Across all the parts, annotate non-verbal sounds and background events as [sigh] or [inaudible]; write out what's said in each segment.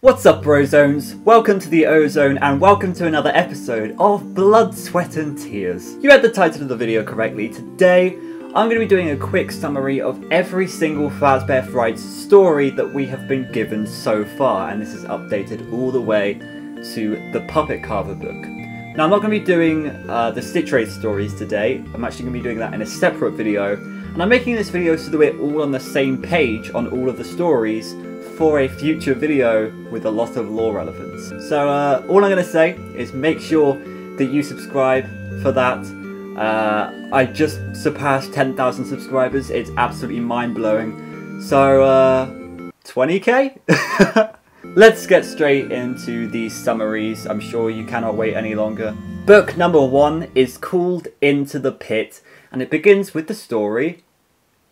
What's up, Brozones? Welcome to the Ozone and welcome to another episode of Blood, Sweat and Tears. You read the title of the video correctly. Today, I'm going to be doing a quick summary of every single Fazbear Frights story that we have been given so far, and this is updated all the way to the Puppet Carver book. Now, I'm not going to be doing uh, the Stitchwraith stories today, I'm actually going to be doing that in a separate video, and I'm making this video so that we're all on the same page on all of the stories for a future video with a lot of lore relevance. So uh, all I'm going to say is make sure that you subscribe for that. Uh, I just surpassed 10,000 subscribers. It's absolutely mind-blowing. So, uh, 20k? [laughs] Let's get straight into the summaries. I'm sure you cannot wait any longer. Book number one is called Into the Pit, and it begins with the story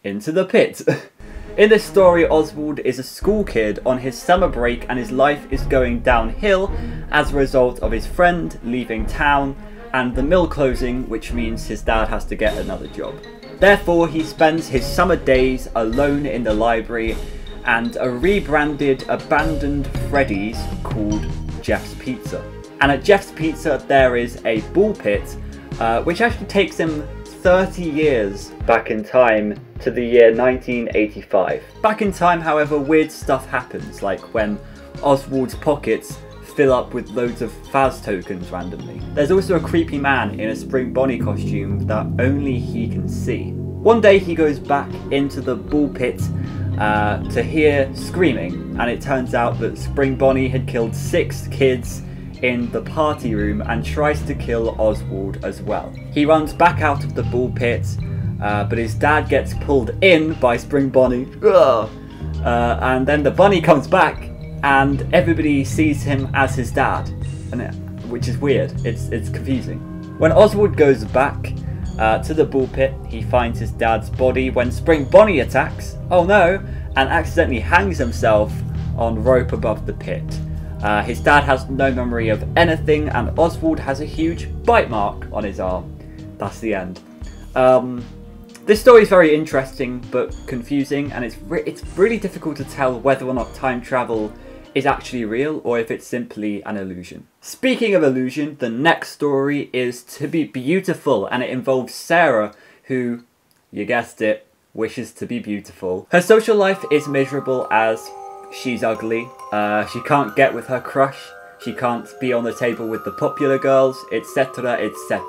Into the Pit. [laughs] In this story, Oswald is a school kid on his summer break and his life is going downhill as a result of his friend leaving town and the mill closing, which means his dad has to get another job. Therefore, he spends his summer days alone in the library and a rebranded abandoned Freddy's called Jeff's Pizza. And at Jeff's Pizza, there is a ball pit, uh, which actually takes him 30 years back in time to the year 1985. Back in time, however, weird stuff happens, like when Oswald's pockets fill up with loads of Faz tokens randomly. There's also a creepy man in a Spring Bonnie costume that only he can see. One day he goes back into the bull pit uh, to hear screaming, and it turns out that Spring Bonnie had killed six kids in the party room and tries to kill Oswald as well. He runs back out of the bull pit, uh, but his dad gets pulled in by Spring Bonnie. Uh, and then the bunny comes back, and everybody sees him as his dad, and it, which is weird. It's it's confusing. When Oswald goes back uh, to the bull pit, he finds his dad's body when Spring Bonnie attacks. Oh no! And accidentally hangs himself on rope above the pit. Uh, his dad has no memory of anything, and Oswald has a huge bite mark on his arm. That's the end. Um, this story is very interesting but confusing, and it's re it's really difficult to tell whether or not time travel is actually real or if it's simply an illusion. Speaking of illusion, the next story is To Be Beautiful, and it involves Sarah, who, you guessed it, wishes to be beautiful. Her social life is miserable as she's ugly, uh, she can't get with her crush, she can't be on the table with the popular girls, etc, etc.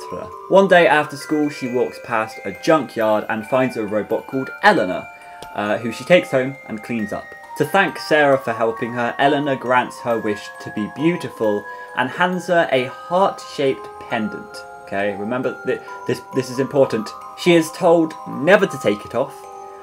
One day after school, she walks past a junkyard and finds a robot called Eleanor, uh, who she takes home and cleans up. To thank Sarah for helping her, Eleanor grants her wish to be beautiful and hands her a heart-shaped pendant. Okay, remember that this this is important. She is told never to take it off,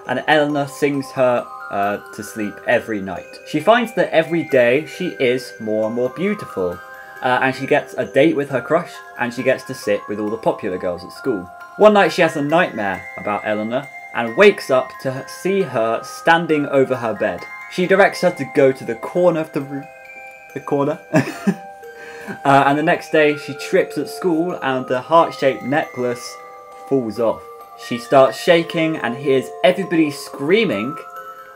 and Eleanor sings her uh, to sleep every night. She finds that every day she is more and more beautiful, uh, and she gets a date with her crush, and she gets to sit with all the popular girls at school. One night she has a nightmare about Eleanor, and wakes up to see her standing over her bed. She directs her to go to the corner of the room. The corner? [laughs] uh, and the next day she trips at school and the heart-shaped necklace falls off. She starts shaking and hears everybody screaming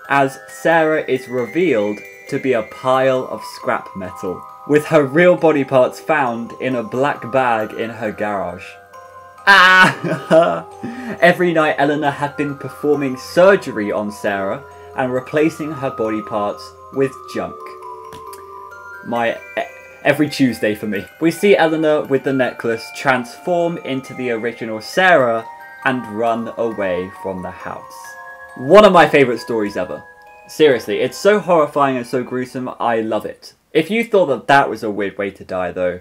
as Sarah is revealed to be a pile of scrap metal, with her real body parts found in a black bag in her garage. Ah! [laughs] Every night Eleanor had been performing surgery on Sarah and replacing her body parts with junk. My every Tuesday for me. We see Eleanor with the necklace transform into the original Sarah and run away from the house. One of my favourite stories ever. Seriously, it's so horrifying and so gruesome, I love it. If you thought that that was a weird way to die though,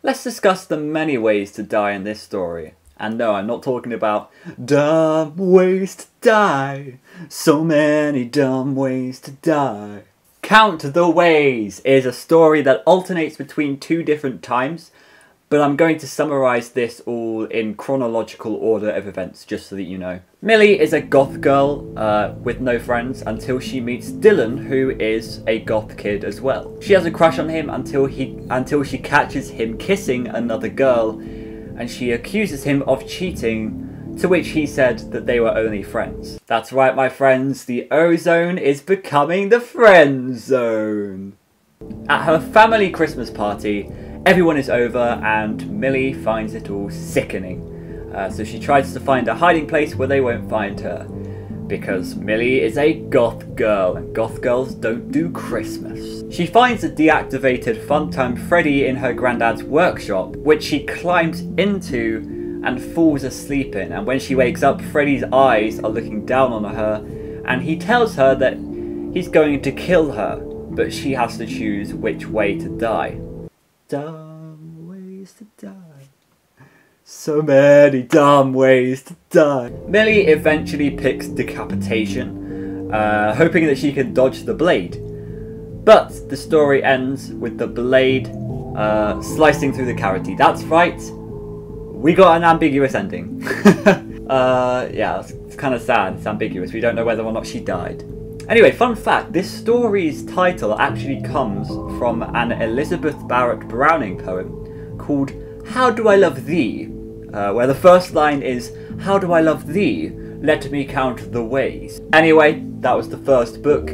let's discuss the many ways to die in this story. And no, I'm not talking about dumb ways to die. So many dumb ways to die. Count the Ways is a story that alternates between two different times but I'm going to summarise this all in chronological order of events, just so that you know. Millie is a goth girl uh, with no friends until she meets Dylan, who is a goth kid as well. She has a crush on him until he until she catches him kissing another girl, and she accuses him of cheating. To which he said that they were only friends. That's right, my friends, the ozone is becoming the friend zone. At her family Christmas party, everyone is over and Millie finds it all sickening. Uh, so she tries to find a hiding place where they won't find her. Because Millie is a goth girl, and goth girls don't do Christmas. She finds a deactivated Funtime Freddy in her granddad's workshop, which she climbs into and falls asleep in. And when she wakes up, Freddy's eyes are looking down on her, and he tells her that he's going to kill her, but she has to choose which way to die. Dumb ways to die. So many dumb ways to die. Millie eventually picks decapitation, uh, hoping that she can dodge the blade. But the story ends with the blade uh, slicing through the cavity. That's right, we got an ambiguous ending. [laughs] uh, yeah, it's, it's kind of sad. It's ambiguous. We don't know whether or not she died. Anyway, fun fact this story's title actually comes from an Elizabeth Barrett Browning poem called How Do I Love Thee? Uh, where the first line is, How do I love thee? Let me count the ways. Anyway, that was the first book,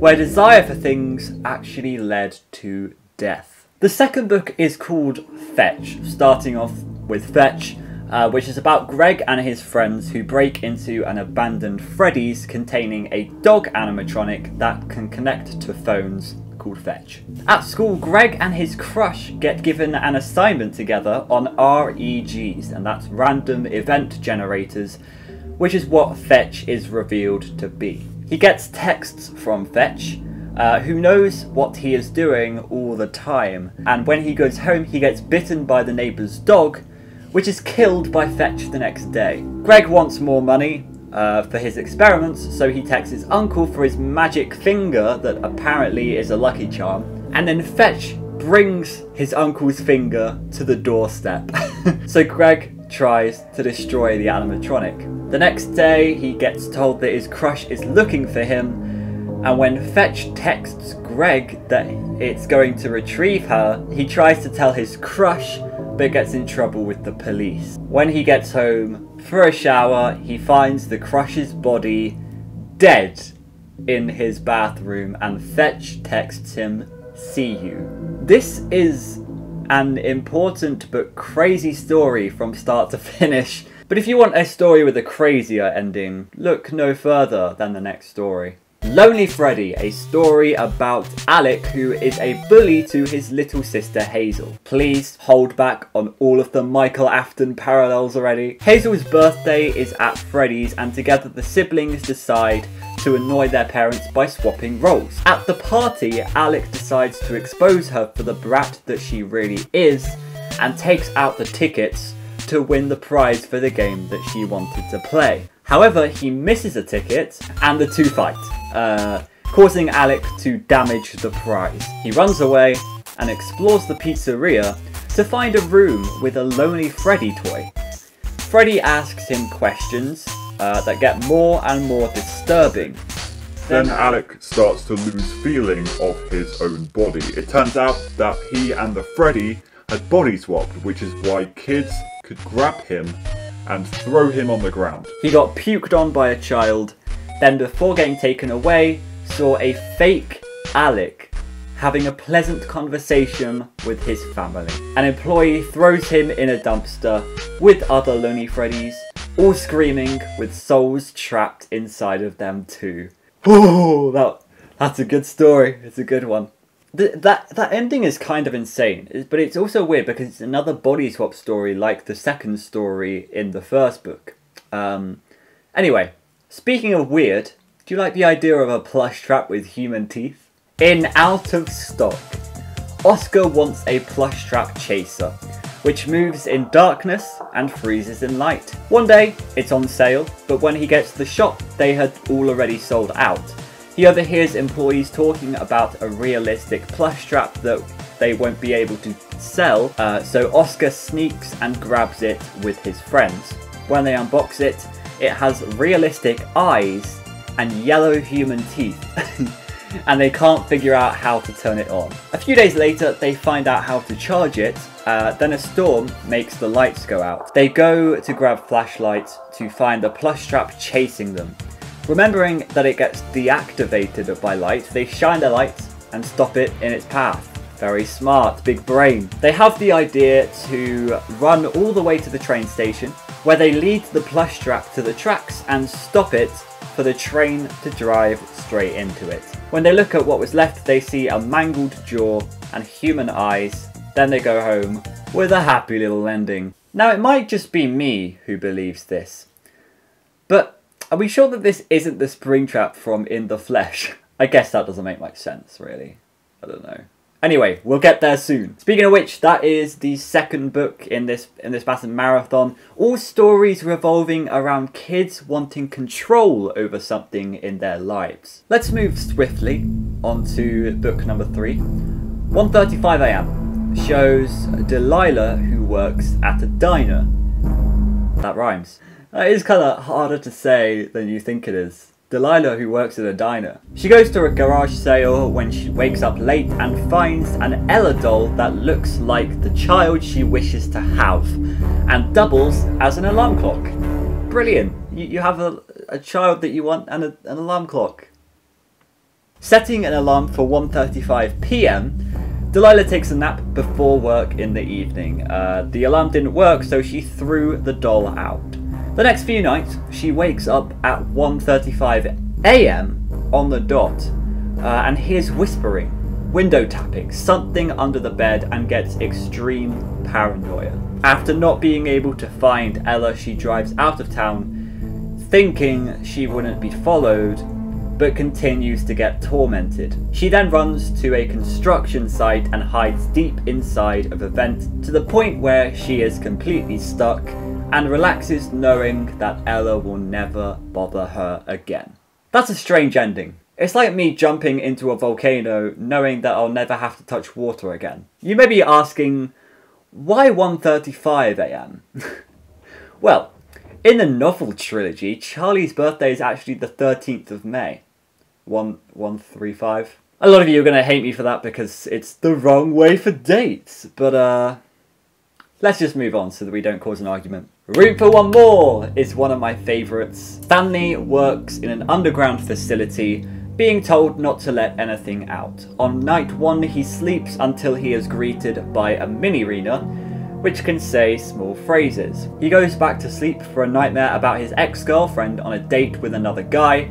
where desire for things actually led to death. The second book is called Fetch, starting off with Fetch, uh, which is about Greg and his friends who break into an abandoned Freddy's containing a dog animatronic that can connect to phones called Fetch. At school, Greg and his crush get given an assignment together on REGs, and that's random event generators, which is what Fetch is revealed to be. He gets texts from Fetch, uh, who knows what he is doing all the time, and when he goes home, he gets bitten by the neighbour's dog, which is killed by Fetch the next day. Greg wants more money, uh, for his experiments, so he texts his uncle for his magic finger that apparently is a lucky charm, and then Fetch brings his uncle's finger to the doorstep. [laughs] so Greg tries to destroy the animatronic. The next day, he gets told that his crush is looking for him, and when Fetch texts Greg that it's going to retrieve her, he tries to tell his crush gets in trouble with the police. When he gets home for a shower, he finds the Crush's body dead in his bathroom and Fetch texts him, see you. This is an important but crazy story from start to [laughs] finish. But if you want a story with a crazier ending, look no further than the next story. Lonely Freddy, a story about Alec who is a bully to his little sister Hazel. Please hold back on all of the Michael Afton parallels already. Hazel's birthday is at Freddy's and together the siblings decide to annoy their parents by swapping roles. At the party, Alec decides to expose her for the brat that she really is and takes out the tickets to win the prize for the game that she wanted to play. However, he misses a ticket and the two fight, uh, causing Alec to damage the prize. He runs away and explores the pizzeria to find a room with a lonely Freddy toy. Freddy asks him questions uh, that get more and more disturbing. Then Alec starts to lose feeling of his own body. It turns out that he and the Freddy had body swapped, which is why kids could grab him and throw him on the ground. He got puked on by a child, then before getting taken away, saw a fake Alec having a pleasant conversation with his family. An employee throws him in a dumpster with other Lonely Freddies, all screaming with souls trapped inside of them too. Oh, that, that's a good story. It's a good one. That that ending is kind of insane, but it's also weird because it's another body swap story like the second story in the first book. Um, anyway, speaking of weird, do you like the idea of a plush trap with human teeth? In Out of Stock, Oscar wants a plush trap chaser, which moves in darkness and freezes in light. One day, it's on sale, but when he gets to the shop, they had all already sold out. He overhears employees talking about a realistic plush trap that they won't be able to sell, uh, so Oscar sneaks and grabs it with his friends. When they unbox it, it has realistic eyes and yellow human teeth. [laughs] and they can't figure out how to turn it on. A few days later, they find out how to charge it, uh, then a storm makes the lights go out. They go to grab flashlights to find the plush trap chasing them. Remembering that it gets deactivated by light, they shine their lights and stop it in its path. Very smart, big brain. They have the idea to run all the way to the train station, where they lead the plush trap to the tracks and stop it for the train to drive straight into it. When they look at what was left, they see a mangled jaw and human eyes. Then they go home with a happy little ending. Now, it might just be me who believes this, but are we sure that this isn't the Springtrap from In the Flesh? I guess that doesn't make much sense, really. I don't know. Anyway, we'll get there soon. Speaking of which, that is the second book in this in this massive marathon. All stories revolving around kids wanting control over something in their lives. Let's move swiftly on to book number three. 1:35 a.m. shows Delilah who works at a diner. That rhymes. That is kind of harder to say than you think it is. Delilah, who works at a diner. She goes to a garage sale when she wakes up late and finds an Ella doll that looks like the child she wishes to have and doubles as an alarm clock. Brilliant. You, you have a, a child that you want and a, an alarm clock. Setting an alarm for 1.35 pm, Delilah takes a nap before work in the evening. Uh, the alarm didn't work, so she threw the doll out. The next few nights, she wakes up at 1.35 a.m. on the dot uh, and hears whispering, window tapping, something under the bed and gets extreme paranoia. After not being able to find Ella, she drives out of town thinking she wouldn't be followed but continues to get tormented. She then runs to a construction site and hides deep inside of a vent to the point where she is completely stuck and relaxes knowing that Ella will never bother her again. That's a strange ending. It's like me jumping into a volcano knowing that I'll never have to touch water again. You may be asking, why 1.35 am? [laughs] well, in the novel trilogy, Charlie's birthday is actually the 13th of May one one three five. A lot of you are gonna hate me for that because it's the wrong way for dates, but uh, let's just move on so that we don't cause an argument. Room for One More is one of my favourites. Stanley works in an underground facility, being told not to let anything out. On night one, he sleeps until he is greeted by a Minireena, which can say small phrases. He goes back to sleep for a nightmare about his ex-girlfriend on a date with another guy,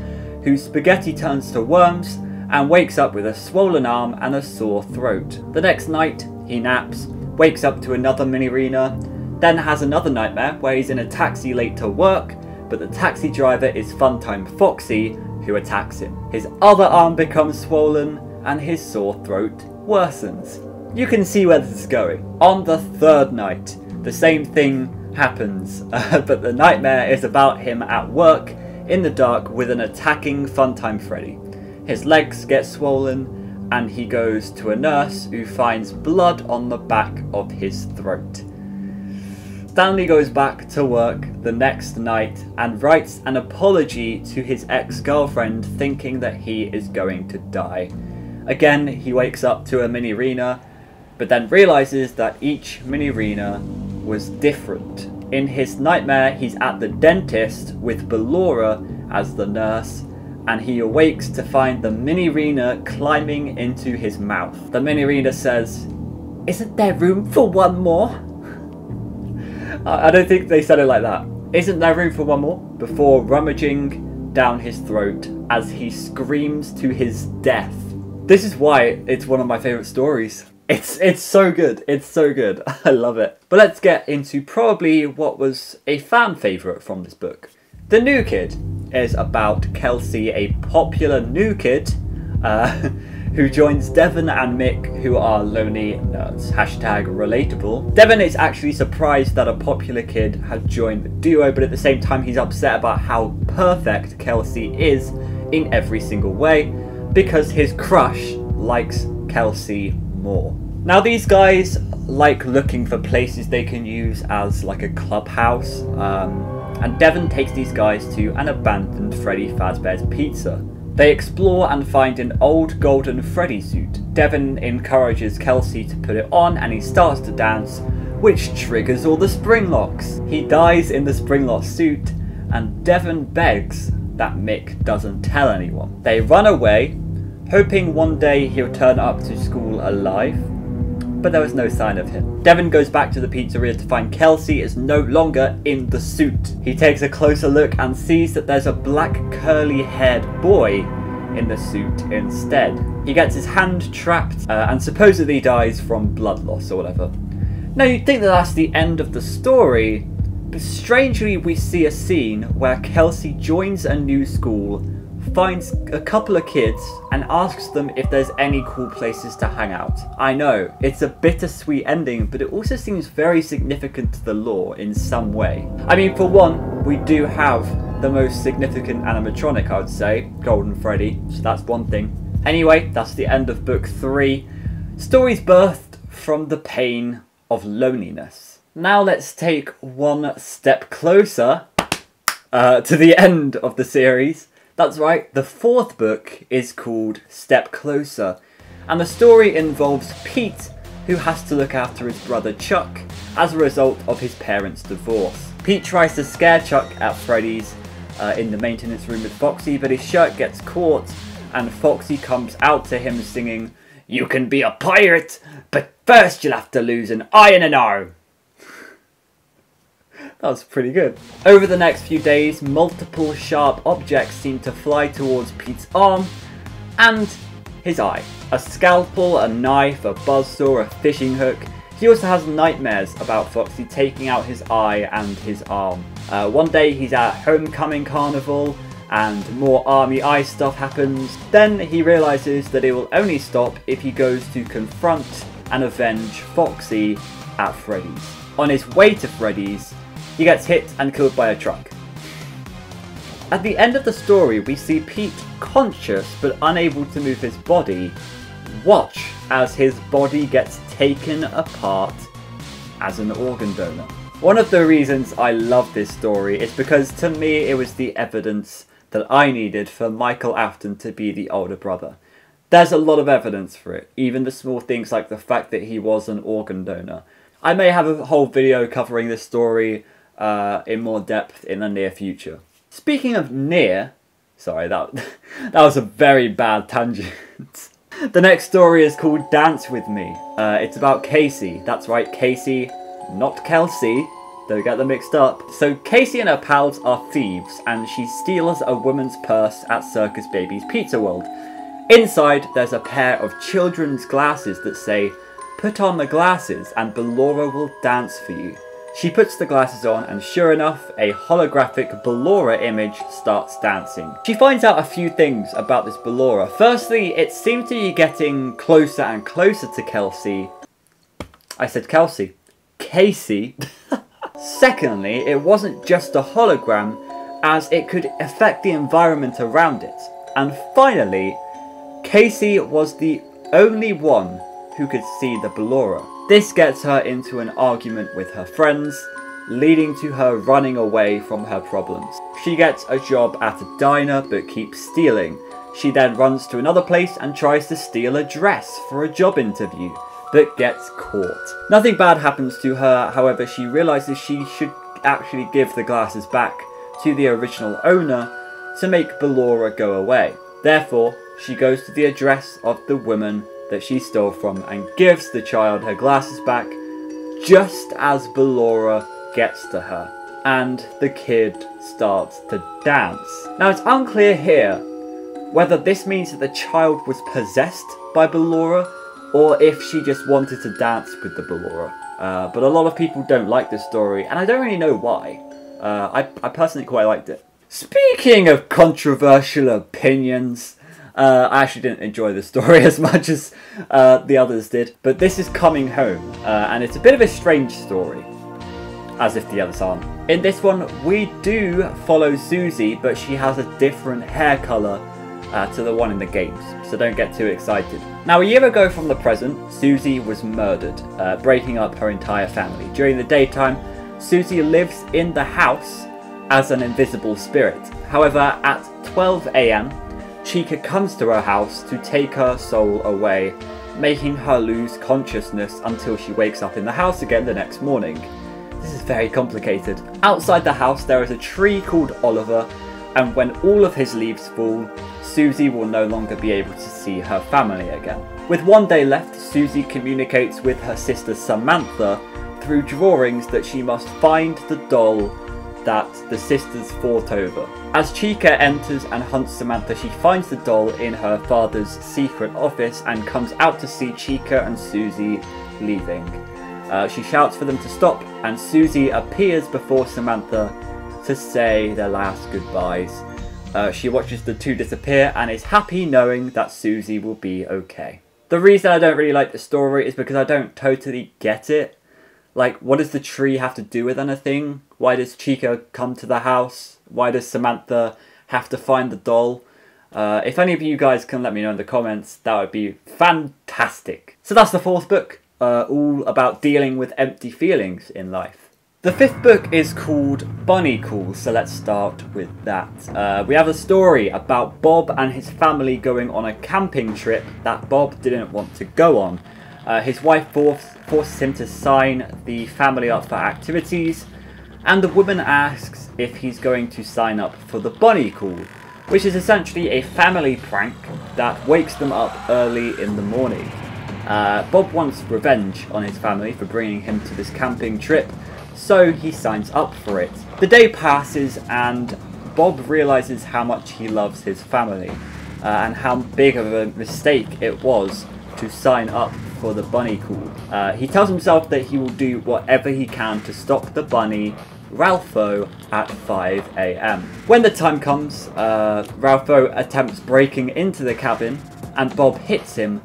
whose spaghetti turns to worms and wakes up with a swollen arm and a sore throat. The next night, he naps, wakes up to another Minireena, then has another nightmare where he's in a taxi late to work, but the taxi driver is Funtime Foxy, who attacks him. His other arm becomes swollen, and his sore throat worsens. You can see where this is going. On the third night, the same thing happens, [laughs] but the nightmare is about him at work in the dark with an attacking Funtime Freddy. His legs get swollen and he goes to a nurse who finds blood on the back of his throat. Stanley goes back to work the next night and writes an apology to his ex-girlfriend thinking that he is going to die. Again, he wakes up to a Minireena, but then realizes that each Minireena was different in his nightmare, he's at the dentist with Ballora as the nurse, and he awakes to find the Minireena climbing into his mouth. The Minireena says, Isn't there room for one more? I don't think they said it like that. Isn't there room for one more? Before rummaging down his throat as he screams to his death. This is why it's one of my favourite stories. It's it's so good. It's so good. [laughs] I love it. But let's get into probably what was a fan favourite from this book. The New Kid is about Kelsey, a popular new kid uh, [laughs] who joins Devon and Mick, who are lonely nerds. Hashtag relatable. Devon is actually surprised that a popular kid has joined the duo, but at the same time, he's upset about how perfect Kelsey is in every single way because his crush likes Kelsey more. Now these guys like looking for places they can use as like a clubhouse, um, and Devon takes these guys to an abandoned Freddy Fazbear's Pizza. They explore and find an old golden Freddy suit. Devon encourages Kelsey to put it on and he starts to dance, which triggers all the spring locks. He dies in the spring lock suit, and Devon begs that Mick doesn't tell anyone. They run away, hoping one day he'll turn up to school alive. But there was no sign of him. Devon goes back to the pizzeria to find Kelsey is no longer in the suit. He takes a closer look and sees that there's a black curly haired boy in the suit instead. He gets his hand trapped uh, and supposedly dies from blood loss or whatever. Now you'd think that that's the end of the story, but strangely we see a scene where Kelsey joins a new school, finds a couple of kids, and asks them if there's any cool places to hang out. I know, it's a bittersweet ending, but it also seems very significant to the lore in some way. I mean, for one, we do have the most significant animatronic, I would say, Golden Freddy, so that's one thing. Anyway, that's the end of book three. Stories birthed from the pain of loneliness. Now let's take one step closer uh, to the end of the series. That's right, the fourth book is called Step Closer, and the story involves Pete, who has to look after his brother Chuck as a result of his parents' divorce. Pete tries to scare Chuck at Freddy's uh, in the maintenance room with Foxy, but his shirt gets caught, and Foxy comes out to him singing, You can be a pirate, but first you'll have to lose an eye and an arm. That was pretty good. Over the next few days, multiple sharp objects seem to fly towards Pete's arm and his eye. A scalpel, a knife, a buzzsaw, a fishing hook. He also has nightmares about Foxy taking out his eye and his arm. Uh, one day he's at Homecoming Carnival and more Army Eye stuff happens. Then he realizes that it will only stop if he goes to confront and avenge Foxy at Freddy's. On his way to Freddy's, he gets hit and killed by a truck. At the end of the story, we see Pete conscious but unable to move his body, watch as his body gets taken apart as an organ donor. One of the reasons I love this story is because to me it was the evidence that I needed for Michael Afton to be the older brother. There's a lot of evidence for it, even the small things like the fact that he was an organ donor. I may have a whole video covering this story uh, in more depth in the near future. Speaking of near, sorry, that, [laughs] that was a very bad tangent. [laughs] the next story is called Dance With Me. Uh, it's about Casey. That's right, Casey, not Kelsey. Don't get them mixed up. So Casey and her pals are thieves, and she steals a woman's purse at Circus Baby's Pizza World. Inside, there's a pair of children's glasses that say, Put on the glasses and Ballora will dance for you. She puts the glasses on and sure enough, a holographic Ballora image starts dancing. She finds out a few things about this Ballora. Firstly, it seems to be getting closer and closer to Kelsey. I said Kelsey. Casey. [laughs] Secondly, it wasn't just a hologram, as it could affect the environment around it. And finally, Casey was the only one who could see the Ballora. This gets her into an argument with her friends, leading to her running away from her problems. She gets a job at a diner but keeps stealing. She then runs to another place and tries to steal a dress for a job interview, but gets caught. Nothing bad happens to her, however, she realizes she should actually give the glasses back to the original owner to make Ballora go away. Therefore, she goes to the address of the woman that she stole from and gives the child her glasses back just as Ballora gets to her. And the kid starts to dance. Now it's unclear here whether this means that the child was possessed by Ballora or if she just wanted to dance with the Ballora. Uh, but a lot of people don't like this story, and I don't really know why. Uh, I, I personally quite liked it. Speaking of controversial opinions, uh, I actually didn't enjoy the story [laughs] as much as uh, the others did, but this is Coming Home, uh, and it's a bit of a strange story, as if the others aren't. In this one, we do follow Susie, but she has a different hair colour uh, to the one in the games, so don't get too excited. Now, a year ago from the present, Susie was murdered, uh, breaking up her entire family. During the daytime, Susie lives in the house as an invisible spirit. However, at 12am, Chica comes to her house to take her soul away, making her lose consciousness until she wakes up in the house again the next morning. This is very complicated. Outside the house there is a tree called Oliver, and when all of his leaves fall, Susie will no longer be able to see her family again. With one day left, Susie communicates with her sister Samantha through drawings that she must find the doll that the sisters fought over. As Chica enters and hunts Samantha, she finds the doll in her father's secret office and comes out to see Chica and Susie leaving. Uh, she shouts for them to stop, and Susie appears before Samantha to say their last goodbyes. Uh, she watches the two disappear and is happy knowing that Susie will be okay. The reason I don't really like the story is because I don't totally get it. Like, what does the tree have to do with anything? Why does Chica come to the house? Why does Samantha have to find the doll? Uh, if any of you guys can let me know in the comments, that would be fantastic. So that's the fourth book, uh, all about dealing with empty feelings in life. The fifth book is called Bunny Call, so let's start with that. Uh, we have a story about Bob and his family going on a camping trip that Bob didn't want to go on. Uh, his wife force, forces him to sign the family up for activities, and the woman asks if he's going to sign up for the Bunny Call, which is essentially a family prank that wakes them up early in the morning. Uh, Bob wants revenge on his family for bringing him to this camping trip, so he signs up for it. The day passes and Bob realizes how much he loves his family uh, and how big of a mistake it was to sign up for the bunny call. Uh, he tells himself that he will do whatever he can to stop the bunny Ralpho at 5am. When the time comes, uh, Ralpho attempts breaking into the cabin and Bob hits him,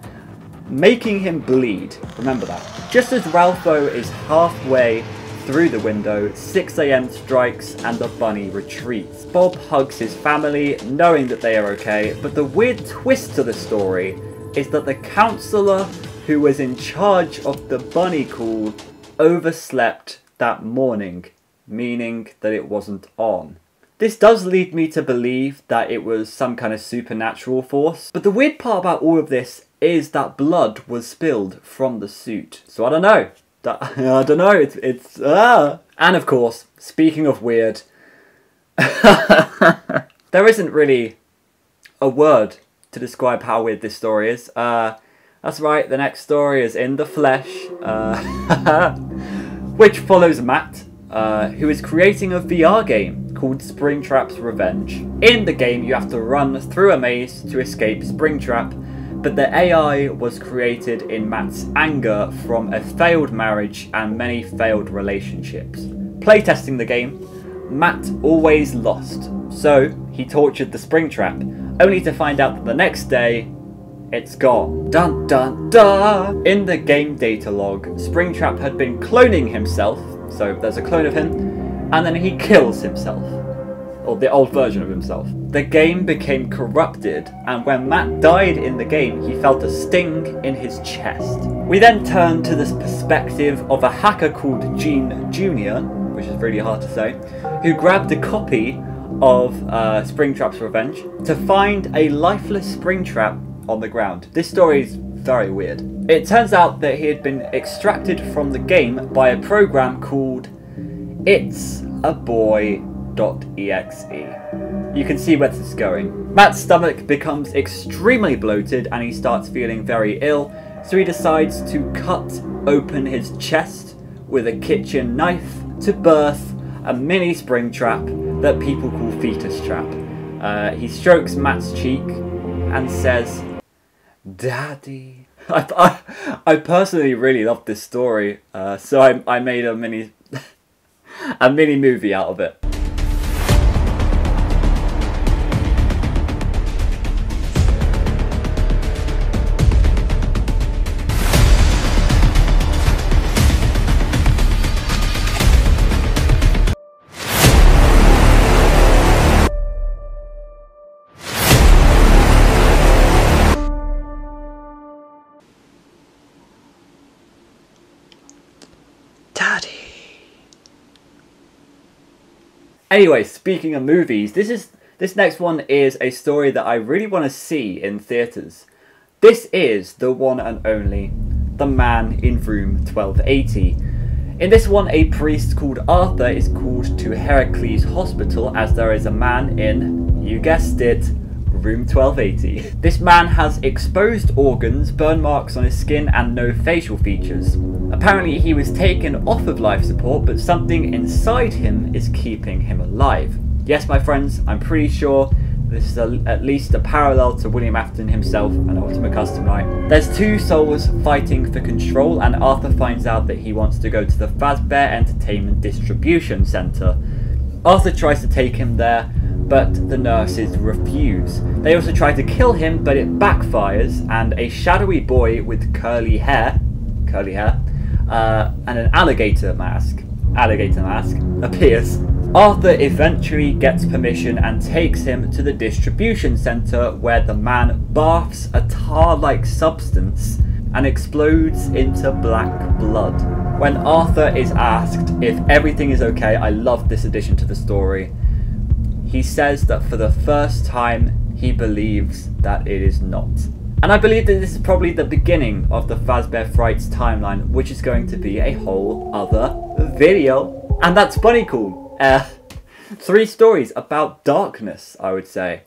making him bleed. Remember that. Just as Ralpho is halfway through the window, 6am strikes and the bunny retreats. Bob hugs his family, knowing that they are okay, but the weird twist to the story is that the counsellor who was in charge of the bunny call overslept that morning, meaning that it wasn't on. This does lead me to believe that it was some kind of supernatural force, but the weird part about all of this is that blood was spilled from the suit. So I don't know. [laughs] I don't know. It's it's ah. And of course, speaking of weird, [laughs] there isn't really a word to describe how weird this story is. Uh, that's right. The next story is in the flesh, uh, [laughs] which follows Matt, uh, who is creating a VR game called Springtrap's Revenge. In the game, you have to run through a maze to escape Springtrap but the AI was created in Matt's anger from a failed marriage and many failed relationships. Playtesting the game, Matt always lost, so he tortured the Springtrap, only to find out that the next day, it's gone. Dun dun dun! In the game data log, Springtrap had been cloning himself, so there's a clone of him, and then he kills himself or the old version of himself. The game became corrupted, and when Matt died in the game, he felt a sting in his chest. We then turn to this perspective of a hacker called Gene Jr., which is really hard to say, who grabbed a copy of uh, Springtrap's Revenge to find a lifeless Springtrap on the ground. This story is very weird. It turns out that he had been extracted from the game by a program called It's a Boy .exe. You can see where this is going. Matt's stomach becomes extremely bloated and he starts feeling very ill, so he decides to cut open his chest with a kitchen knife to birth a mini Springtrap that people call Fetustrap. Uh, he strokes Matt's cheek and says, Daddy. [laughs] I, I, I personally really love this story, uh, so I, I made a mini [laughs] a mini movie out of it. Anyway, speaking of movies, this is this next one is a story that I really want to see in theaters. This is the one and only The Man in Room 1280. In this one, a priest called Arthur is called to Heracles Hospital as there is a man in, you guessed it, room 1280. This man has exposed organs, burn marks on his skin, and no facial features. Apparently, he was taken off of life support, but something inside him is keeping him alive. Yes, my friends, I'm pretty sure this is a, at least a parallel to William Afton himself and Ultimate Custom Night. There's two souls fighting for control, and Arthur finds out that he wants to go to the Fazbear Entertainment Distribution Centre. Arthur tries to take him there, but the nurses refuse. They also try to kill him, but it backfires, and a shadowy boy with curly hair, curly hair, uh, and an alligator mask, alligator mask, appears. Arthur eventually gets permission and takes him to the distribution centre where the man baths a tar-like substance and explodes into black blood. When Arthur is asked if everything is okay, I love this addition to the story. He says that for the first time he believes that it is not. And I believe that this is probably the beginning of the Fazbear Frights timeline, which is going to be a whole other video. And that's funny cool. Uh, three stories about darkness, I would say,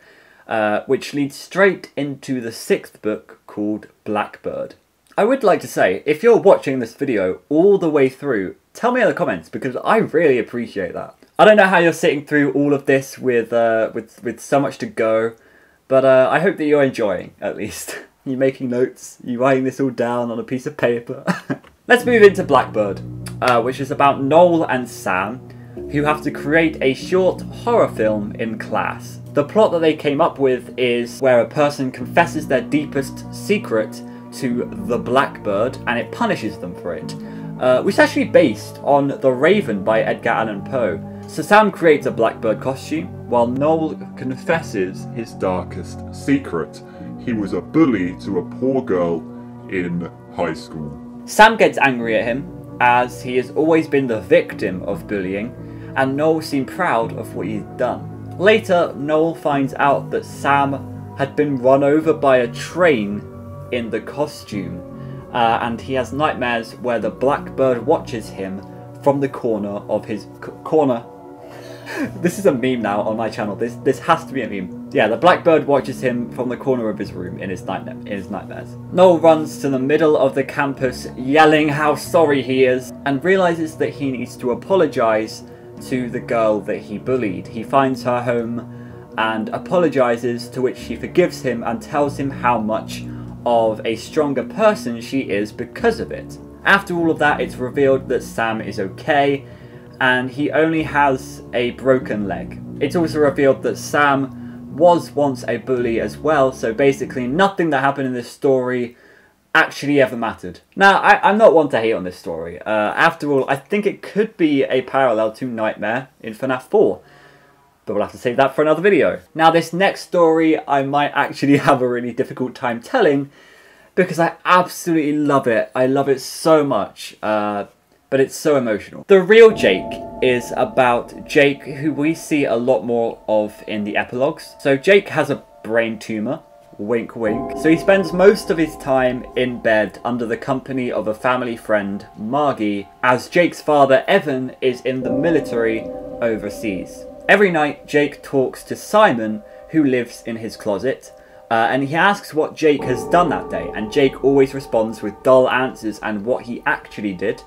uh, which leads straight into the sixth book called Blackbird. I would like to say, if you're watching this video all the way through, tell me in the comments because I really appreciate that. I don't know how you're sitting through all of this with uh, with with so much to go, but uh, I hope that you're enjoying at least. [laughs] you're making notes, You're writing this all down on a piece of paper. [laughs] Let's move into Blackbird, uh, which is about Noel and Sam, who have to create a short horror film in class. The plot that they came up with is where a person confesses their deepest secret to the Blackbird and it punishes them for it, uh, which is actually based on The Raven by Edgar Allan Poe. So Sam creates a Blackbird costume, while Noel confesses his darkest secret. He was a bully to a poor girl in high school. Sam gets angry at him as he has always been the victim of bullying and Noel seemed proud of what he'd done. Later, Noel finds out that Sam had been run over by a train in the costume, uh, and he has nightmares where the blackbird watches him from the corner of his corner. [laughs] this is a meme now on my channel. This this has to be a meme. Yeah, the blackbird watches him from the corner of his room in his nightmare in his nightmares. Noel runs to the middle of the campus, yelling how sorry he is, and realizes that he needs to apologize to the girl that he bullied. He finds her home and apologizes, to which she forgives him and tells him how much of a stronger person she is because of it. After all of that, it's revealed that Sam is okay and he only has a broken leg. It's also revealed that Sam was once a bully as well, so basically nothing that happened in this story actually ever mattered. Now, I, am not one to hate on this story. Uh, after all, I think it could be a parallel to Nightmare in FNAF 4. But we'll have to save that for another video. Now, this next story I might actually [laughs] have a really difficult time telling because I absolutely love it. I love it so much. Uh, but it's so emotional. The real Jake is about Jake, who we see a lot more of in the epilogues. So Jake has a brain tumour, Wink wink. So he spends most of his time in bed under the company of a family friend, Margie, as Jake's father, Evan, is in the military overseas. Every night, Jake talks to Simon, who lives in his closet, uh, and he asks what Jake has done that day, and Jake always responds with dull answers and what he actually did,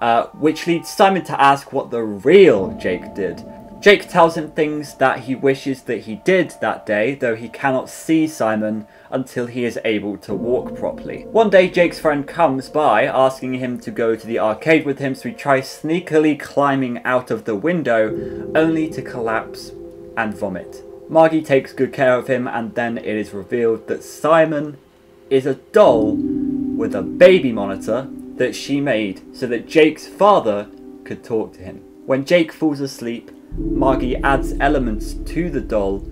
uh, which leads Simon to ask what the real Jake did. Jake tells him things that he wishes that he did that day, though he cannot see Simon until he is able to walk properly. One day, Jake's friend comes by, asking him to go to the arcade with him, so he tries sneakily climbing out of the window, only to collapse and vomit. Margie takes good care of him, and then it is revealed that Simon is a doll with a baby monitor that she made so that Jake's father could talk to him. When Jake falls asleep, Margie adds elements to the doll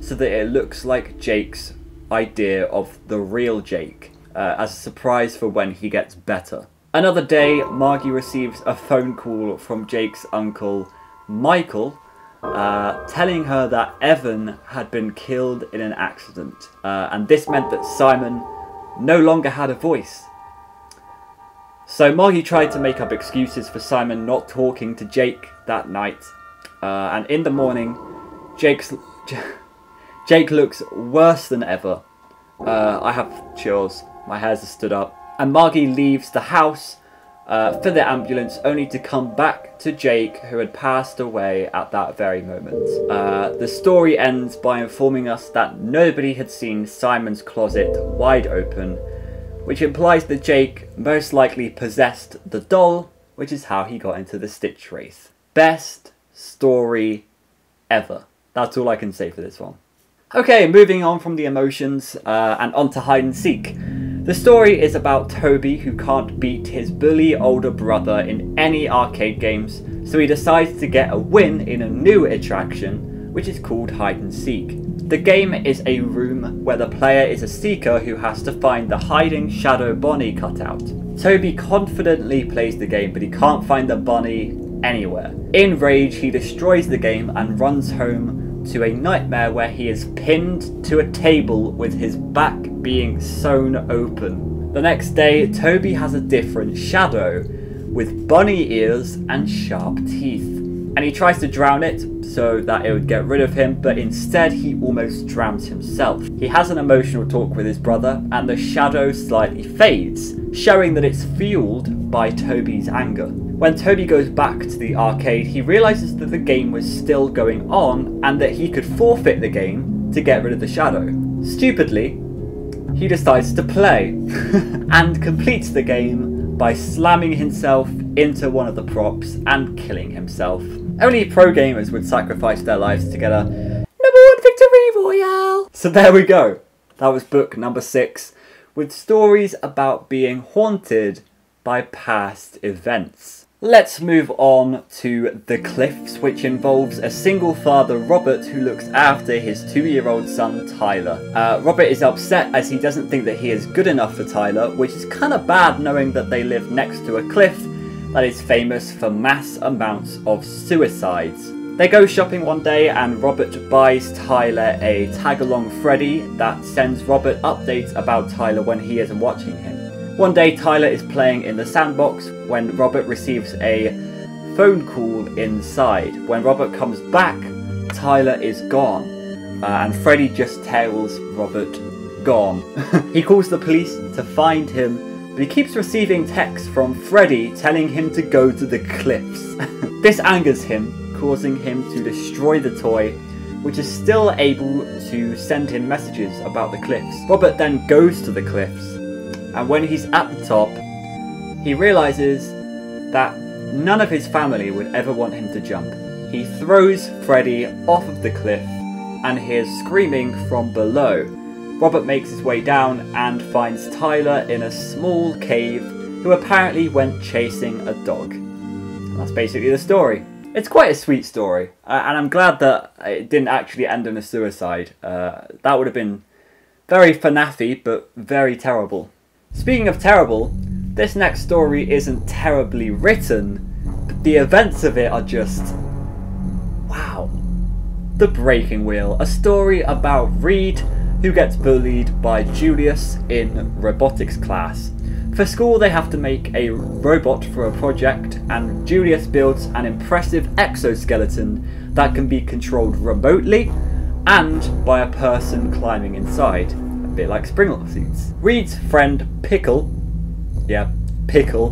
so that it looks like Jake's idea of the real Jake, uh, as a surprise for when he gets better. Another day, Margie receives a phone call from Jake's uncle, Michael, uh, telling her that Evan had been killed in an accident, uh, and this meant that Simon no longer had a voice. So Margie tried to make up excuses for Simon not talking to Jake that night, uh, and in the morning, Jake's [laughs] Jake looks worse than ever. Uh, I have chills. My hairs are stood up. And Margie leaves the house uh, for the ambulance, only to come back to Jake, who had passed away at that very moment. Uh, the story ends by informing us that nobody had seen Simon's closet wide open, which implies that Jake most likely possessed the doll, which is how he got into the Stitchwraith. Best story ever. That's all I can say for this one. Okay, moving on from the emotions uh, and on to hide and seek. The story is about Toby who can't beat his bully older brother in any arcade games, so he decides to get a win in a new attraction, which is called Hide and Seek. The game is a room where the player is a seeker who has to find the hiding Shadow Bonnie cutout. Toby confidently plays the game, but he can't find the bunny anywhere. In rage, he destroys the game and runs home to a nightmare where he is pinned to a table with his back being sewn open. The next day, Toby has a different shadow with bunny ears and sharp teeth. And he tries to drown it so that it would get rid of him, but instead he almost drowns himself. He has an emotional talk with his brother, and the shadow slightly fades, showing that it's fueled by Toby's anger. When Toby goes back to the arcade, he realizes that the game was still going on and that he could forfeit the game to get rid of the shadow. Stupidly, he decides to play [laughs] and completes the game by slamming himself into one of the props and killing himself. Only pro gamers would sacrifice their lives to get a number one victory royale. So there we go. That was book number six with stories about being haunted by past events. Let's move on to The Cliffs, which involves a single father, Robert, who looks after his two year old son, Tyler. Uh, Robert is upset as he doesn't think that he is good enough for Tyler, which is kind of bad knowing that they live next to a cliff that is famous for mass amounts of suicides. They go shopping one day and Robert buys Tyler a tag along Freddy that sends Robert updates about Tyler when he isn't watching him. One day, Tyler is playing in the sandbox when Robert receives a phone call inside. When Robert comes back, Tyler is gone, uh, and Freddy just tells Robert, gone. [laughs] he calls the police to find him, but he keeps receiving texts from Freddy telling him to go to the cliffs. [laughs] this angers him, causing him to destroy the toy which is still able to send him messages about the cliffs. Robert then goes to the cliffs and when he's at the top, he realizes that none of his family would ever want him to jump. He throws Freddy off of the cliff and hears screaming from below. Robert makes his way down and finds Tyler in a small cave who apparently went chasing a dog. That's basically the story. It's quite a sweet story, uh, and I'm glad that it didn't actually end in a suicide. Uh, that would have been very FNAFy, but very terrible. Speaking of terrible, this next story isn't terribly written, but the events of it are just. wow. The Breaking Wheel, a story about Reed who gets bullied by Julius in robotics class. For school, they have to make a robot for a project, and Julius builds an impressive exoskeleton that can be controlled remotely and by a person climbing inside a bit like spring seats. Reed's friend Pickle, yeah, Pickle,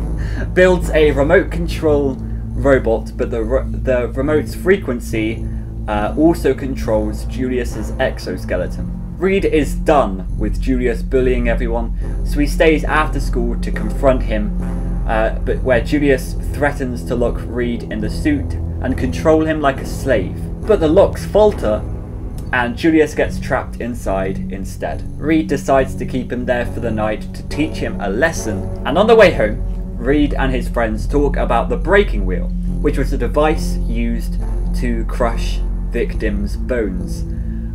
[laughs] builds a remote control robot, but the, the remote's frequency uh, also controls Julius's exoskeleton. Reed is done with Julius bullying everyone, so he stays after school to confront him, uh, but where Julius threatens to lock Reed in the suit and control him like a slave. But the locks falter and Julius gets trapped inside instead. Reed decides to keep him there for the night to teach him a lesson, and on the way home, Reed and his friends talk about the breaking wheel, which was a device used to crush victims' bones.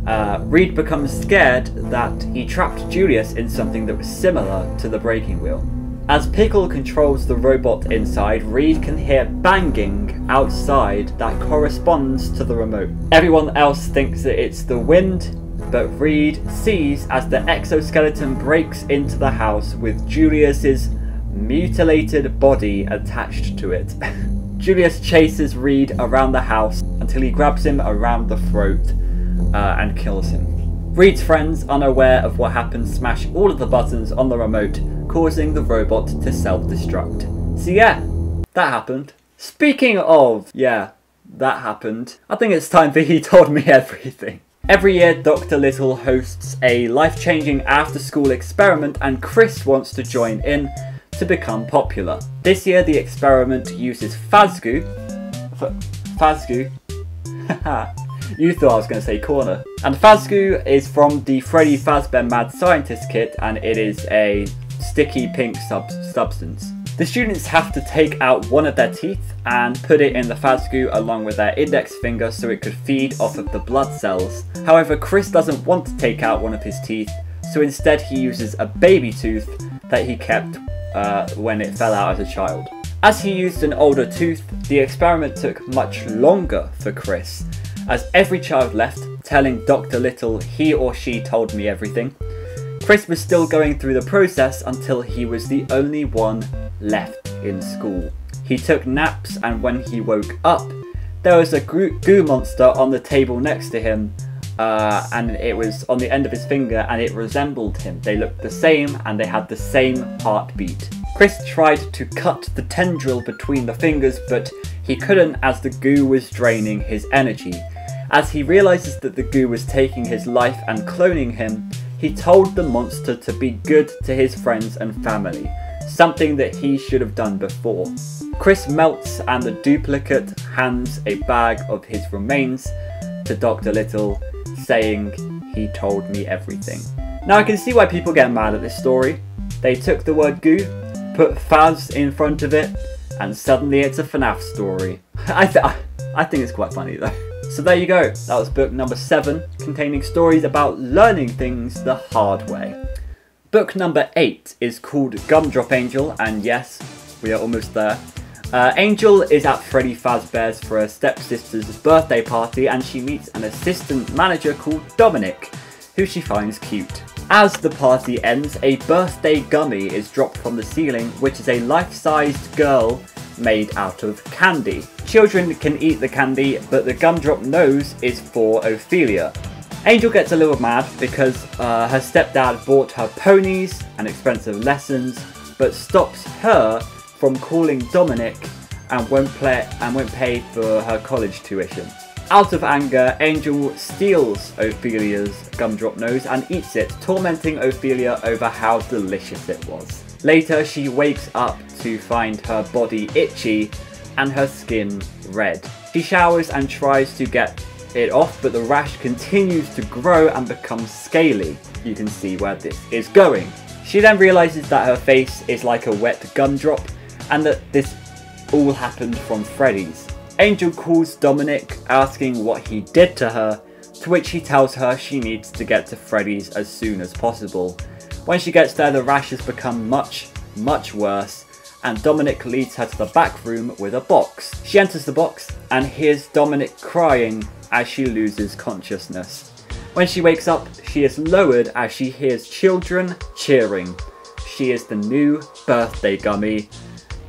Uh, Reed becomes scared that he trapped Julius in something that was similar to the breaking wheel. As Pickle controls the robot inside, Reed can hear banging outside that corresponds to the remote. Everyone else thinks that it's the wind, but Reed sees as the exoskeleton breaks into the house with Julius's mutilated body attached to it. [laughs] Julius chases Reed around the house until he grabs him around the throat. uh, and kills him. Reed's friends, unaware of what happened, smash all of the buttons on the remote, causing the robot to self-destruct. So yeah, that happened. Speaking of, yeah, that happened, I think it's time for [laughs] He Told Me Everything. Every year, Dr. Little hosts a life changing after school experiment, and Chris wants to join in to become popular. This year, the experiment uses Fazgoo. F- Fazgoo? [laughs] you thought I was going to say corner. And Fazgoo is from the Freddy Fazbear Mad Scientist kit, and it is a sticky pink sub- substance. The students have to take out one of their teeth and put it in the Fazgoo along with their index finger so it could feed off of the blood cells. However, Chris doesn't want to take out one of his teeth, so instead he uses a baby tooth that he kept uh, when it fell out as a child. As he used an older tooth, the experiment took much longer for Chris, as every child left, telling Dr. Little he or she told me everything. Chris was still going through the process until he was the only one left in school. He took naps, and when he woke up, there was a goo monster on the table next to him, uh, and it was on the end of his finger, and it resembled him. They looked the same, and they had the same heartbeat. Chris tried to cut the tendril between the fingers, but he couldn't as the goo was draining his energy. As he realizes that the goo was taking his life and cloning him, he told the monster to be good to his friends and family, something that he should have done before. Chris melts and the duplicate hands a bag of his remains to Dr. Little, saying, He told me everything. Now I can see why people get mad at this story. They took the word goo, put Faz in front of it, and suddenly it's a FNAF story. [laughs] I, th- I think it's quite funny though. So there you go, that was book number 7, containing stories about learning things the hard way. Book number 8 is called Gumdrop Angel, and yes, we are almost there. Uh, Angel is at Freddy Fazbear's for her stepsister's birthday party, and she meets an assistant manager called Dominic, who she finds cute. As the party ends, a birthday gummy is dropped from the ceiling, which is a life-sized girl made out of candy. Children can eat the candy, but the gumdrop nose is for Ophelia. Angel gets a little mad because uh, her stepdad bought her ponies and expensive lessons, but stops her from calling Dominic and won't play and won't pay for her college tuition. Out of anger, Angel steals Ophelia's gumdrop nose and eats it, tormenting Ophelia over how delicious it was. Later, she wakes up to find her body itchy and her skin red. She showers and tries to get it off, but the rash continues to grow and become scaly. You can see where this is going. She then realizes that her face is like a wet gumdrop and that this all happened from Freddy's. Angel calls Dominic asking what he did to her, to which he tells her she needs to get to Freddy's as soon as possible. When she gets there, the rash has become much, much worse, and Dominic leads her to the back room with a box. She enters the box and hears Dominic crying as she loses consciousness. When she wakes up, she is lowered as she hears children cheering. She is the new birthday gummy,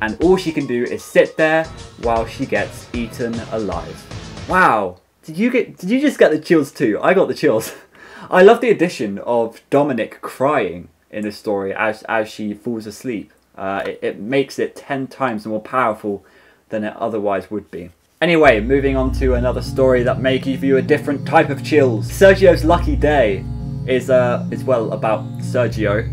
and all she can do is sit there while she gets eaten alive. Wow, did you get? Did you just get the chills too? I got the chills. [laughs] I love the addition of Dominic crying in this story as as she falls asleep. Uh, it, it makes it ten times more powerful than it otherwise would be. Anyway, moving on to another story that may give you a different type of chills. Sergio's lucky day is uh is well about Sergio,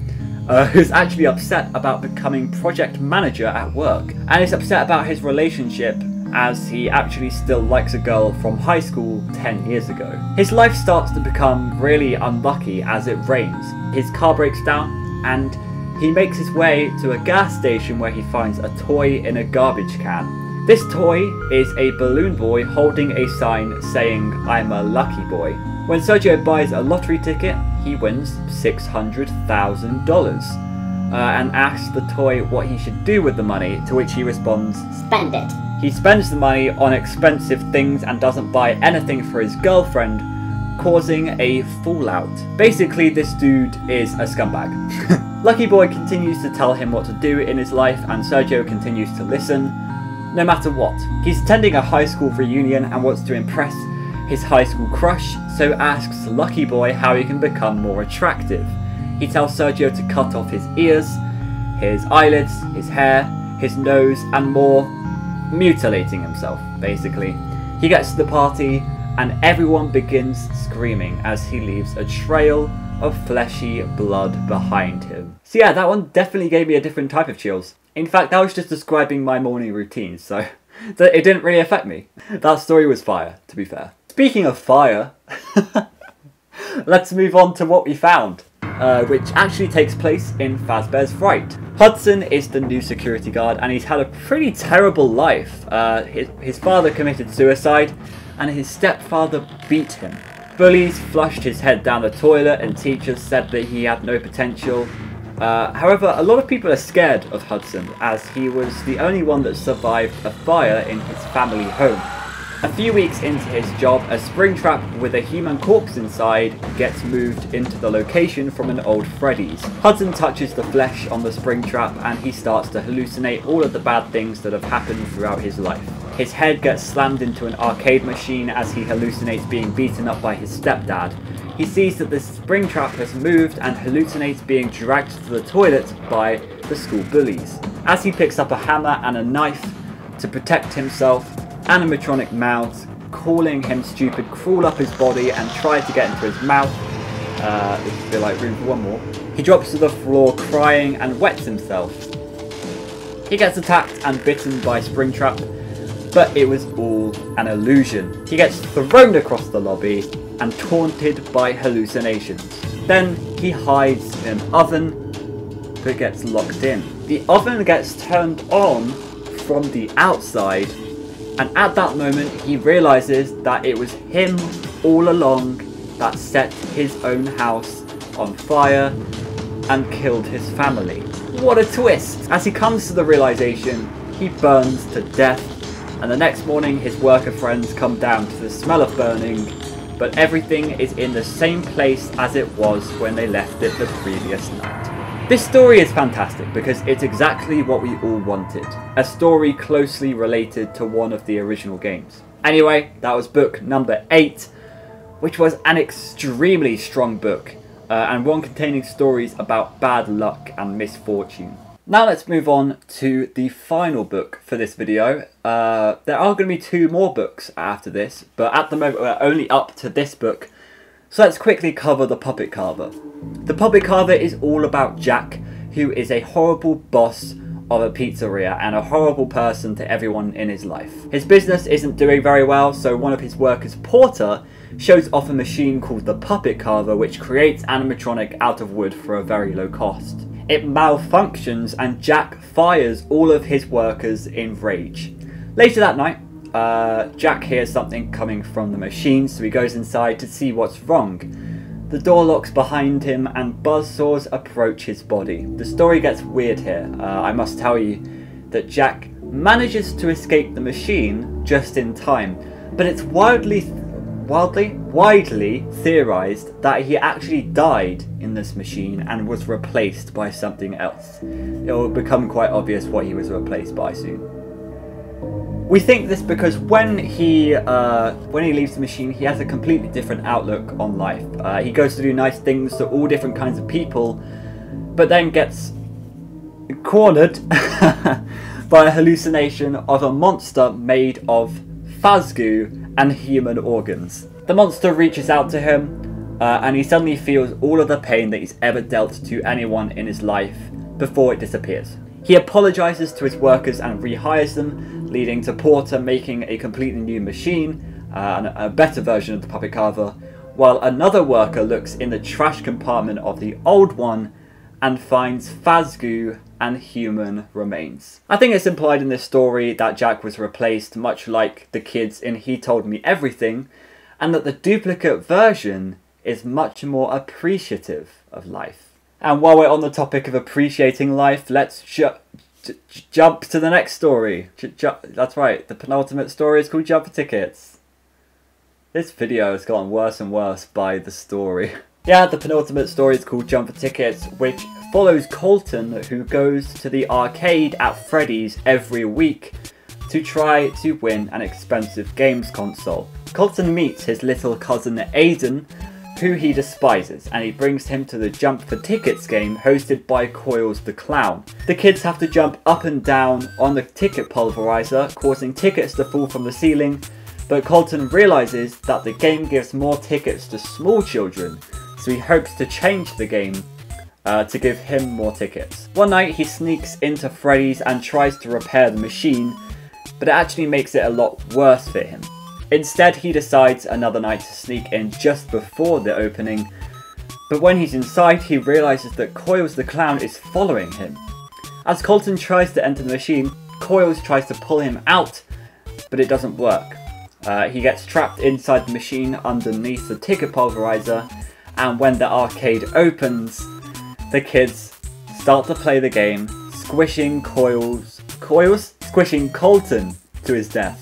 uh, who's actually upset about becoming project manager at work, and is upset about his relationship as he actually still likes a girl from high school 10 years ago. His life starts to become really unlucky as it rains. His car breaks down and he makes his way to a gas station where he finds a toy in a garbage can. This toy is a balloon boy holding a sign saying, I'm a lucky boy. When Sergio buys a lottery ticket, he wins $600,000 uh, and asks the toy what he should do with the money, to which he responds, Spend it. he spends the money on expensive things and doesn't buy anything for his girlfriend, causing a fallout. Basically, this dude is a scumbag. [laughs] Lucky Boy continues to tell him what to do in his life, and Sergio continues to listen, no matter what. He's attending a high school reunion and wants to impress his high school crush, so asks Lucky Boy how he can become more attractive. He tells Sergio to cut off his ears, his eyelids, his hair, his nose, and more, mutilating himself, basically. He gets to the party, and everyone begins screaming as he leaves a trail of fleshy blood behind him. So yeah, that one definitely gave me a different type of chills. In fact, that was just describing my morning routine, so [laughs] it didn't really affect me. That story was fire, to be fair. Speaking of fire, [laughs] let's move on to what we found. Uh, which actually takes place in Fazbear's Fright. Hudson is the new security guard and he's had a pretty terrible life. Uh, his, his father committed suicide and his stepfather beat him. Bullies flushed his head down the toilet and teachers said that he had no potential. Uh, however, a lot of people are scared of Hudson as he was the only one that survived a fire in his family home. A few weeks into his job, a Springtrap with a human corpse inside gets moved into the location from an old Freddy's. Hudson touches the flesh on the Springtrap and he starts to hallucinate all of the bad things that have happened throughout his life. His head gets slammed into an arcade machine as he hallucinates being beaten up by his stepdad. He sees that the Springtrap has moved and hallucinates being dragged to the toilet by the school bullies. As he picks up a hammer and a knife to protect himself, animatronic mouths calling him stupid crawl up his body and try to get into his mouth. Uh, this be like room for one more. He drops to the floor crying and wets himself. He gets attacked and bitten by Springtrap, but it was all an illusion. He gets thrown across the lobby and taunted by hallucinations. Then he hides in an oven but gets locked in. The oven gets turned on from the outside and at that moment he realizes that it was him all along that set his own house on fire and killed his family. What a twist! As he comes to the realization, he burns to death, and the next morning his worker friends come down to the smell of burning, but everything is in the same place as it was when they left it the previous night. This story is fantastic because it's exactly what we all wanted. A story closely related to one of the original games. Anyway, that was book number 8, which was an extremely strong book, uh, and one containing stories about bad luck and misfortune. Now let's move on to the final book for this video. Uh, there are going to be two more books after this, but at the moment we're only up to this book, so let's quickly cover the Puppet Carver. The Puppet Carver is all about Jack, who is a horrible boss of a pizzeria and a horrible person to everyone in his life. His business isn't doing very well, so one of his workers, Porter, shows off a machine called the Puppet Carver which creates animatronic out of wood for a very low cost. It malfunctions and Jack fires all of his workers in rage. Later that night, uh, Jack hears something coming from the machine, so he goes inside to see what's wrong. The door locks behind him and buzzsaws approach his body. The story gets weird here. Uh, I must tell you that Jack manages to escape the machine just in time, but it's wildly, wildly, widely theorized that he actually died in this machine and was replaced by something else. It will become quite obvious what he was replaced by soon. We think this because when he uh, when he leaves the machine, he has a completely different outlook on life. Uh, he goes to do nice things to all different kinds of people, but then gets cornered [laughs] by a hallucination of a monster made of Fazgoo and human organs. The monster reaches out to him, uh, and he suddenly feels all of the pain that he's ever dealt to anyone in his life before it disappears. He apologizes to his workers and rehires them, leading to Porter making a completely new machine, uh, a better version of the puppet carver, while another worker looks in the trash compartment of the old one and finds Fazgoo and human remains. I think it's implied in this story that Jack was replaced much like the kids in He Told Me Everything, and that the duplicate version is much more appreciative of life. And while we're on the topic of appreciating life, let's ju- j- jump to the next story. J- that's right, the penultimate story is called Jump Tickets. This video has gotten worse and worse by the story. [laughs] yeah, the penultimate story is called Jump Tickets, which follows Colton, who goes to the arcade at Freddy's every week to try to win an expensive games console. Colton meets his little cousin Aiden, who he despises, and he brings him to the Jump for Tickets game hosted by Coils the Clown. The kids have to jump up and down on the ticket pulverizer, causing tickets to fall from the ceiling, but Colton realizes that the game gives more tickets to small children, so he hopes to change the game uh, to give him more tickets. One night he sneaks into Freddy's and tries to repair the machine, but it actually makes it a lot worse for him. Instead, he decides another night to sneak in just before the opening, but when he's inside, he realizes that Coils the Clown is following him. As Colton tries to enter the machine, Coils tries to pull him out, but it doesn't work. Uh, he gets trapped inside the machine underneath the ticket pulverizer, and when the arcade opens, the kids start to play the game, squishing Coils, Coils? Squishing Colton to his death.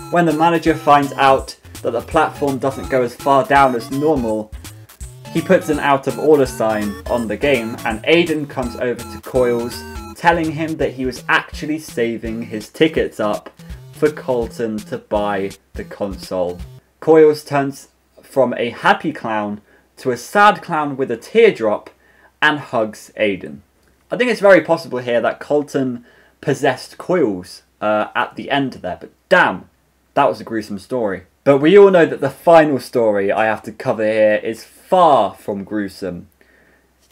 [laughs] when the manager finds out that the platform doesn't go as far down as normal, he puts an out of order sign on the game and Aiden comes over to Coils telling him that he was actually saving his tickets up for Colton to buy the console. Coils turns from a happy clown to a sad clown with a teardrop and hugs Aiden. I think it's very possible here that Colton possessed Coils uh, at the end there, but damn, that was a gruesome story. But we all know that the final story I have to cover here is far from gruesome.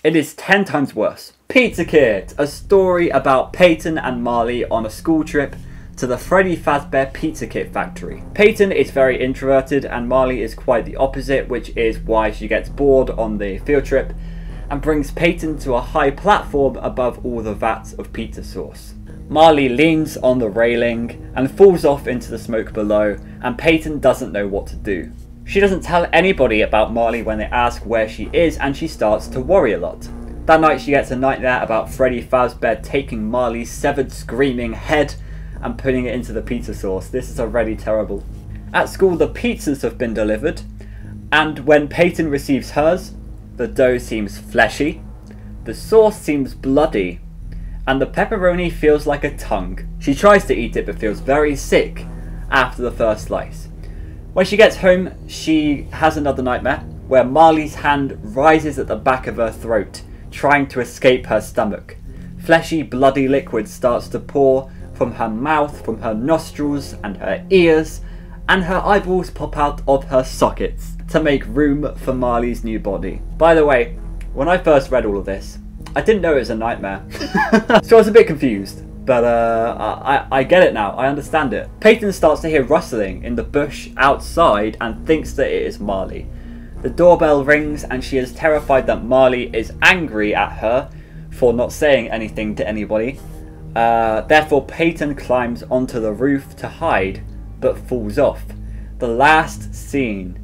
It is 10 times worse. Pizza Kit, a story about Peyton and Marley on a school trip to the Freddy Fazbear Pizza Kit factory. Peyton is very introverted and Marley is quite the opposite, which is why she gets bored on the field trip and brings Peyton to a high platform above all the vats of pizza sauce. Marley leans on the railing and falls off into the smoke below, and Peyton doesn't know what to do. She doesn't tell anybody about Marley when they ask where she is, and she starts to worry a lot. That night, she gets a nightmare about Freddy Fazbear taking Marley's severed, screaming head and putting it into the pizza sauce. This is already terrible. At school, the pizzas have been delivered, and when Peyton receives hers, the dough seems fleshy, the sauce seems bloody, and the pepperoni feels like a tongue. She tries to eat it but feels very sick after the first slice. When she gets home, she has another nightmare where Marley's hand rises at the back of her throat, trying to escape her stomach. Fleshy, bloody liquid starts to pour from her mouth, from her nostrils and her ears, and her eyeballs pop out of her sockets to make room for Marley's new body. By the way, when I first read all of this, I didn't know it was a nightmare. [laughs] so I was a bit confused. But uh, I, I get it now. I understand it. Peyton starts to hear rustling in the bush outside and thinks that it is Marley. The doorbell rings and she is terrified that Marley is angry at her for not saying anything to anybody. Uh, therefore, Peyton climbs onto the roof to hide, but falls off. The last scene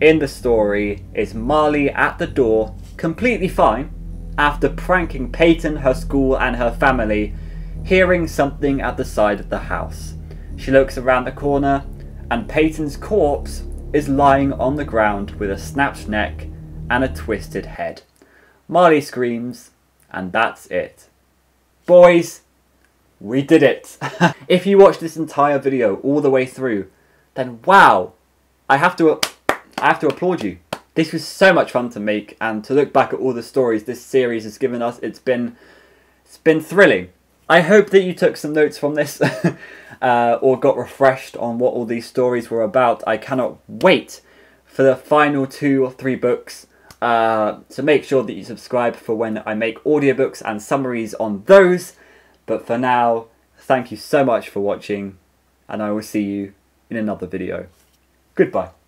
in the story is Marley at the door, completely fine, after pranking Peyton, her school, and her family, hearing something at the side of the house. She looks around the corner, and Peyton's corpse is lying on the ground with a snapped neck and a twisted head. Marley screams, and that's it. Boys, we did it! [laughs] if you watched this entire video all the way through, then wow, I have to, I have to applaud you. This was so much fun to make, and to look back at all the stories this series has given us, it's been it's been thrilling. I hope that you took some notes from this, [laughs] uh, or got refreshed on what all these stories were about. I cannot wait for the final two or three books. Uh, so make sure that you subscribe for when I make audiobooks and summaries on those. But for now, thank you so much for watching, and I will see you in another video. Goodbye.